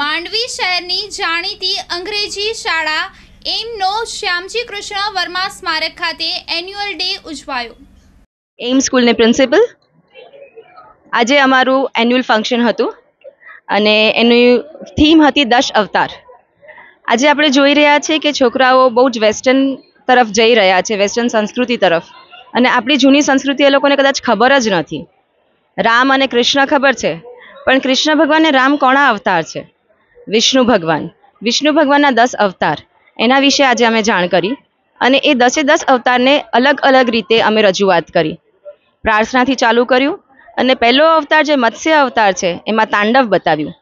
માંડવી શહેરની જાણીતી અંગ્રેજી શાળા એમનો શ્યામજી કૃષ્ણ વર્મા સ્મારક ખાતે એન્યુઅલ ડે ઉજવાયો. એમ સ્કૂલની પ્રિન્સિપલ. આજે અમારું એન્યુઅલ ફંક્શન હતું અને એની થીમ હતી દશ અવતાર. આજે આપણે જોઈ રહ્યા છીએ કે છોકરાઓ બહુ જ વેસ્ટર્ન તરફ જઈ રહ્યા છે, વેસ્ટર્ન સંસ્કૃતિ તરફ. અને આપણી જૂની સંસ્કૃતિ એ લોકોને કદાચ ખબર જ નથી. રામ અને કૃષ્ણ ખબર છે, પણ કૃષ્ણ ભગવાન રામ કોણા અવતાર છે? વિષ્ણુ ભગવાન. વિષ્ણુ ભગવાનના દસ અવતાર. એના વિશે આજે અમે જાણ કરી અને એ દસે દસ અવતારને અલગ અલગ રીતે અમે રજૂઆત કરી. પ્રાર્થનાથી ચાલુ કર્યું અને પહેલો અવતાર જે મત્સ્ય અવતાર છે, એમાં તાંડવ બતાવ્યું.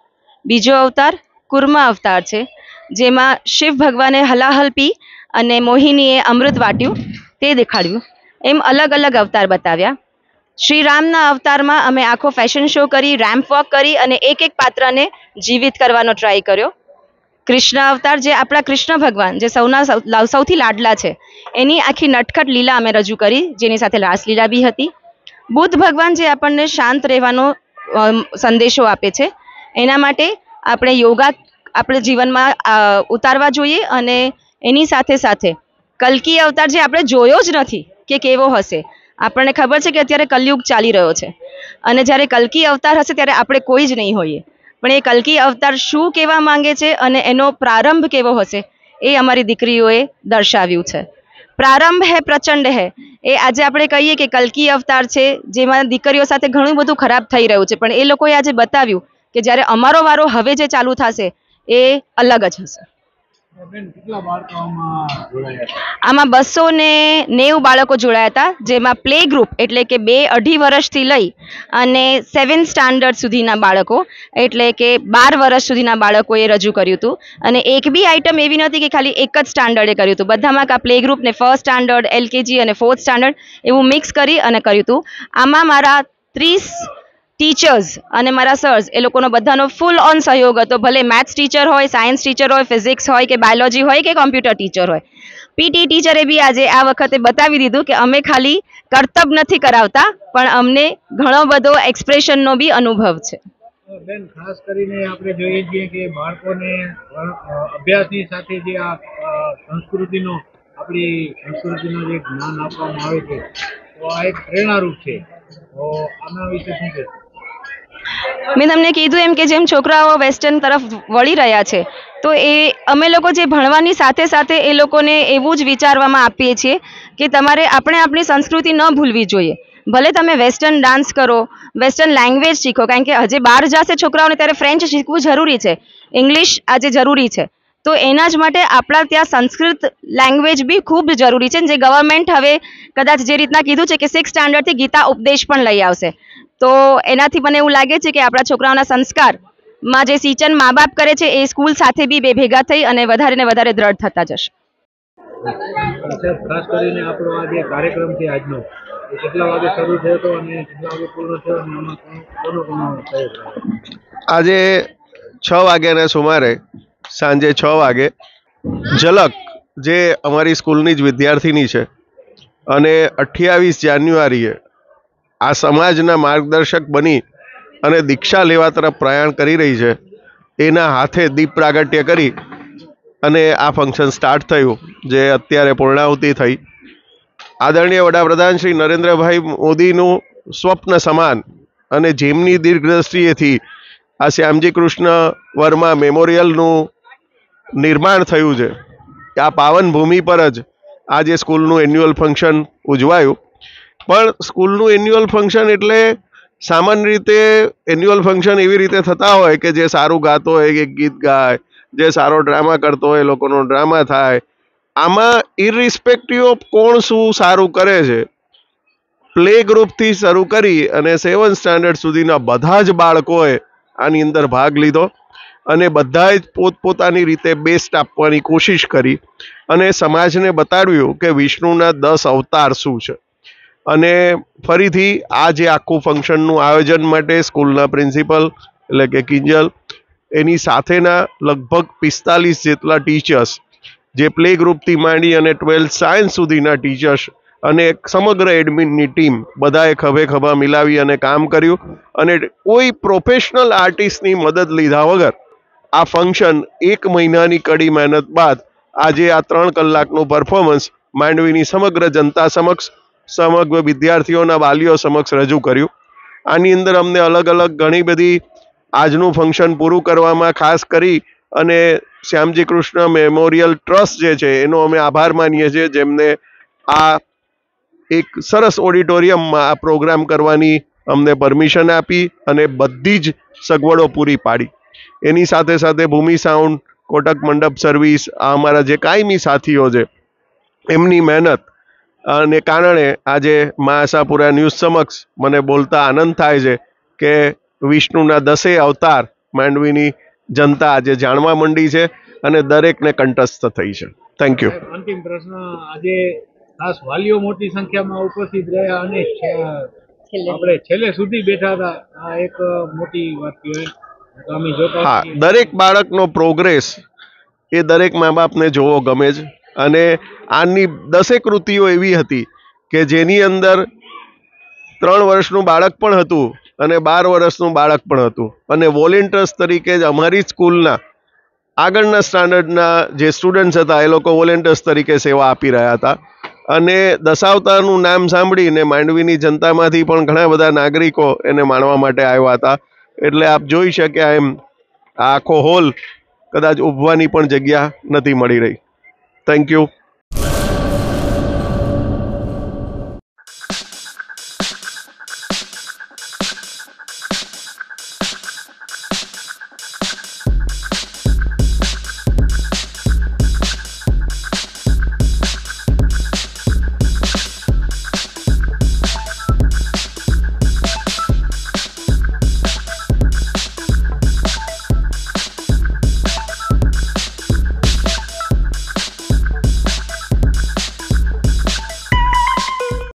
બીજો અવતાર કુર્મા અવતાર છે, જેમાં શિવ ભગવાને હલાહલ પી અને મોહિનીએ અમૃત વાટ્યું, તે દેખાડ્યું. એમ અલગ અલગ અવતાર બતાવ્યા. શ્રી રામના અવતારમાં અમે આખો ફેશન શો કરી રેમ્પ વોક કરી અને એક એક પાત્રને જીવિત કરવાનો ટ્રાય કર્યો. કૃષ્ણ અવતાર જે આપણા કૃષ્ણ ભગવાન, જે સૌના સૌથી લાડલા છે, એની આખી નટખટ લીલા અમે રજૂ કરી, જેની સાથે રાસલીલા બી હતી. બુદ્ધ ભગવાન જે આપણને શાંત રહેવાનો સંદેશો આપે છે, એના માટે આપણે યોગા આપણે જીવનમાં ઉતારવા જોઈએ અને એની સાથે સાથે કલ્કી અવતાર જે આપણે જોયો જ નથી કે કેવો હશે આપણને ખબર છે કે અત્યારે કલયુગ ચાલી રહ્યો છે. અને જ્યારે કલકી અવતાર હશે ત્યારે આપણે કોઈ જ નહીં હોઈએ. પણ એ કલ્કી અવતાર શું કહેવા માંગે છે અને એનો પ્રારંભ કેવો હશે એ અમારી દીકરીઓએ દર્શાવ્યું છે. પ્રારંભ હે, પ્રચંડ હે. એ આજે આપણે કહીએ કે કલ્કી અવતાર છે, જેમાં દીકરીઓ સાથે ઘણું બધું ખરાબ થઈ રહ્યું છે. પણ એ લોકોએ આજે બતાવ્યું કે જ્યારે અમારો વારો હવે જે ચાલુ થશે, એ અલગ જ હશે. આમાં બસો ને નેવું બાળકો જોડાયા હતા, જેમાં પ્લે ગ્રુપ એટલે કે બે અઢી વર્ષથી લઈ અને સેવન સ્ટાન્ડર્ડ સુધીના બાળકો, એટલે કે બાર વર્ષ સુધીના બાળકોએ રજૂ કર્યું હતું. અને એક બી આઇટમ એવી નથી કે ખાલી એક જ સ્ટાન્ડર્ડે કર્યું હતું. બધામાં કાં પ્લે ગ્રુપને ફર્સ્ટ સ્ટાન્ડર્ડ, એલકેજી અને ફોર્થ સ્ટાન્ડર્ડ એવું મિક્સ કરી અને કર્યું હતું. આમાં મારા ત્રીસ ટીચર્સ અને મારા સર્સ એ લોકોનો બધાનો ફૂલ ઓન સહયોગ હતો. ભલે મેથ્સ ટીચર હોય સાયન્સ ટીચર હોય ફિઝિક્સ હોય કે બાયોલોજી હોય કે કોમ્પ્યુટર ટીચર હોય. પીટી ટીચરે બી આજે આ વખતે બતાવી દીધું કે અમે ખાલી કર્તબ નથી કરાવતા, પણ અમને ઘણો બધો એક્સપ્રેશનનો બી અનુભવ છે. બેન, ખાસ કરીને આપણે જોઈએ છીએ કે બાળકોને અભ્યાસની સાથે જે આ સંસ્કૃતિનો, આપણી સંસ્કૃતિનો જે જ્ઞાન આપવામાં આવે છે, તો આ એક પ્રેરણારૂપ છે. તો આના વિશે શું કહેશો? મેં તમને કીધું એમ કે જેમ છોકરાઓ વેસ્ટર્ન તરફ વળી રહ્યા છે, તો એ અમે લોકો જે ભણવાની સાથે સાથે એ લોકોને એવું જ વિચારવામાં આપીએ છીએ કે તમારે આપણે આપણી સંસ્કૃતિ ન ભૂલવી જોઈએ. ભલે તમે વેસ્ટર્ન ડાન્સ કરો, વેસ્ટર્ન લેંગ્વેજ શીખો, કારણ કે હજી બહાર જશે છોકરાઓને ત્યારે ફ્રેન્ચ શીખવું જરૂરી છે ઇંગ્લિશ આજે જરૂરી છે. તો એના જ માટે આપણા ત્યાં સંસ્કૃત લેંગ્વેજ બી ખૂબ જરૂરી છે જે ગવર્મેન્ટ હવે કદાચ જે રીતના કીધું છે કે સિક્સ સ્ટાન્ડર્ડથી ગીતા ઉપદેશ પણ લઈ આવશે. તો એનાથી મને એવું લાગે છે કે આપણા છોકરાઓના સંસ્કારમાં જે સિંચન મા બાપ કરે છે એ સ્કૂલ સાથે બી બે ભેગા થઈ અને વધારે ને વધારે દ્રઢ થતા જશે. ખાસ કરીને આપણો આ જે કાર્યક્રમ છે આજનો કેટલા વાગે શરૂ થયો હતો અને કેટલા વાગે પૂર્ણ થયો અને આમાં કોનો કોનો સહયોગ આજે છ વાગ્યાના સુમારે સાંજે છ વાગે ઝલક જે અમારી સ્કૂલની જ વિદ્યાર્થીની છે અને અઠ્યાવીસ જાન્યુઆરીએ આ સમાજના માર્ગદર્શક બની અને દીક્ષા લેવા તરફ પ્રયાણ કરી રહી છે. એના હાથે દીપ પ્રાગટ્ય કરી અને આ ફંક્શન સ્ટાર્ટ થયું, જે અત્યારે પૂર્ણાહુતિ થઈ. આદરણીય વડાપ્રધાન શ્રી નરેન્દ્રભાઈ મોદીનું સ્વપ્ન સમાન અને જેમની દીર્ઘદ્રષ્ટિએથી આ શ્યામજી કૃષ્ણ વર્મા મેમોરિયલનું નિર્માણ થયું છે. આ પાવન ભૂમિ પર જ આજે સ્કૂલનું એન્યુઅલ ફંક્શન ઉજવાયું. પણ સ્કૂલનું એન્યુઅલ ફંક્શન એટલે સામાન્ય રીતે એન્યુઅલ ફંક્શન એવી રીતે થતા હોય કે જે સારું ગાતો હોય કે ગીત ગાય, જે સારો ડ્રામા કરતો હોય, એ લોકોનો ડ્રામા થાય. આમાં ઇરરિસ્પેક્ટિવ ઓફ કોણ શું સારું કરે છે પ્લે ગ્રુપથી શરૂ કરી અને સેવન સ્ટાન્ડર્ડ સુધીના બધા જ બાળકોએ આની અંદર ભાગ લીધો અને બધાએ જ પોતપોતાની રીતે બેસ્ટ આપવાની કોશિશ કરી અને સમાજને બતાડ્યું કે વિષ્ણુના દસ અવતાર શું છે. અને ફરીથી આ જે આખું ફંક્શનનું આયોજન માટે સ્કૂલના પ્રિન્સિપલ એટલે કે કિંજલ, એની સાથેના લગભગ પિસ્તાલીસ જેટલા ટીચર્સ જે પ્લે ગ્રુપથી માંડી અને ટ્વેલ્થ સાયન્સ સુધીના ટીચર્સ અને એક સમગ્ર એડમિનની ટીમ બધાએ ખભે ખભા મિલાવી અને કામ કર્યું અને કોઈ પ્રોફેશનલ આર્ટિસ્ટની મદદ લીધા વગર આ ફંક્શન એક મહિનાની કડી મહેનત બાદ આજે આ ત્રણ કલાકનું પરફોર્મન્સ માંડવીની સમગ્ર જનતા સમક્ષ સમગ્ર વિદ્યાર્થીઓના વાલીઓ સમક્ષ રજૂ કર્યું. આની અંદર અમને અલગ અલગ ઘણી બધી આજનું ફંક્શન પૂરું કરવામાં ખાસ કરી અને શ્યામજી કૃષ્ણ મેમોરિયલ ટ્રસ્ટ જે છે, એનો અમે આભાર માનીએ છીએ, જેમને આ એક સરસ ઓડિટોરિયમમાં આ પ્રોગ્રામ કરવાની અમને પરમિશન આપી અને બધી જ સગવડો પૂરી પાડી. એની સાથે સાથે ભૂમિ સાઉન્ડ કોટક મંડપ સર્વિસ આ અમારા જે કાયમી સાથીઓ છે, એમની મહેનત અને કારણે આજે મા આશાપુરા ન્યૂઝ સમક્ષ મને બોલતા આનંદ થાય છે કે વિષ્ણુના દસેય અવતાર માંડવીની જનતા આજે જાણવા માંડી છે અને દરેકને કંટસ્થ થઈ છે. થેન્ક યુ અંતિમ પ્રશ્ન આજે ખાસ વાલીઓ મોટી સંખ્યામાં ઉપસ્થિત રહ્યા અને આપણે છેલ્લે સુધી બેઠા હતા. આ એક મોટી વાત કહેવાય તો અમે જોતા હા દરેક બાળકનો પ્રોગ્રેસ એ દરેક મા બાપને જોવો ગમે છે. અને આની દસેક કૃતિઓ એવી હતી કે જેની અંદર ત્રણ વર્ષનું બાળક પણ હતું અને બાર વર્ષનું બાળક પણ હતું. અને વોલેન્ટિયર્સ તરીકે જ અમારી સ્કૂલના આગળના સ્ટાન્ડર્ડના જે સ્ટુડન્ટ્સ હતા, એ લોકો વોલેન્ટિયર્સ તરીકે સેવા આપી રહ્યા હતા. અને દશાવતારનું નામ સાંભળીને માંડવીની જનતામાંથી પણ ઘણા બધા નાગરિકો એને માણવા માટે આવ્યા હતા. એટલે આપ જોઈ શક્યા એમ આ આખો હોલ કદાચ ઊભવાની પણ જગ્યા નથી મળી રહી. Thank you